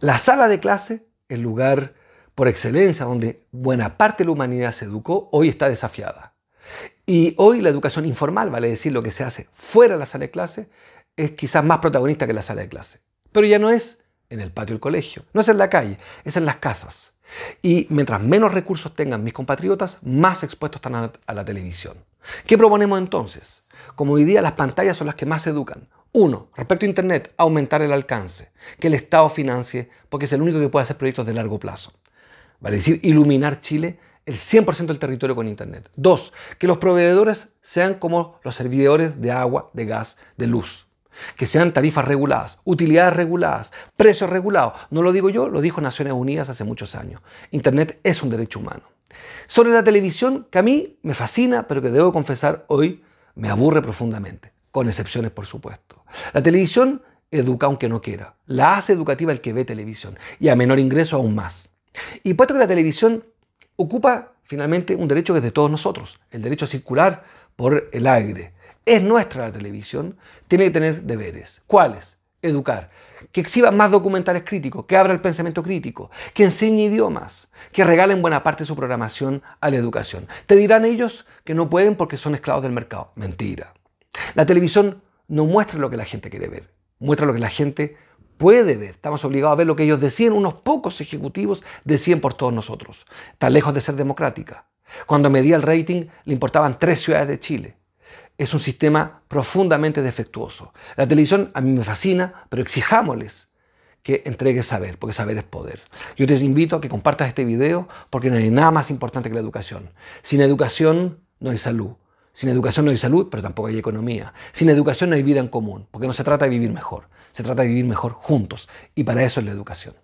La sala de clase, el lugar por excelencia donde buena parte de la humanidad se educó, hoy está desafiada. Y hoy la educación informal, vale decir lo que se hace fuera de la sala de clase, es quizás más protagonista que la sala de clase. Pero ya no es en el patio del colegio, no es en la calle, es en las casas. Y mientras menos recursos tengan mis compatriotas, más expuestos están a la televisión. ¿Qué proponemos entonces? Como hoy día las pantallas son las que más educan. Uno, respecto a Internet, aumentar el alcance, que el Estado financie, porque es el único que puede hacer proyectos de largo plazo. Vale decir, iluminar Chile el 100% del territorio con Internet. Dos, que los proveedores sean como los servidores de agua, de gas, de luz. Que sean tarifas reguladas, utilidades reguladas, precios regulados. No lo digo yo, lo dijo Naciones Unidas hace muchos años. Internet es un derecho humano. Sobre la televisión, que a mí me fascina, pero que debo confesar hoy me aburre profundamente, con excepciones por supuesto. La televisión educa aunque no quiera, la hace educativa el que ve televisión y a menor ingreso aún más. Y puesto que la televisión ocupa finalmente un derecho que es de todos nosotros, el derecho a circular por el aire. Es nuestra la televisión, tiene que tener deberes. ¿Cuáles? Educar. Que exhiba más documentales críticos, que abra el pensamiento crítico, que enseñe idiomas, que regalen buena parte de su programación a la educación. Te dirán ellos que no pueden porque son esclavos del mercado. Mentira. La televisión no muestra lo que la gente quiere ver, muestra lo que la gente puede ver. Estamos obligados a ver lo que ellos decían, unos pocos ejecutivos decían por todos nosotros. Está lejos de ser democrática. Cuando medía el rating le importaban tres ciudades de Chile. Es un sistema profundamente defectuoso. La televisión a mí me fascina, pero exijámosles que entregue saber, porque saber es poder. Yo te invito a que compartas este video porque no hay nada más importante que la educación. Sin educación no hay salud. Sin educación no hay salud, pero tampoco hay economía. Sin educación no hay vida en común, porque no se trata de vivir mejor, se trata de vivir mejor juntos. Y para eso es la educación.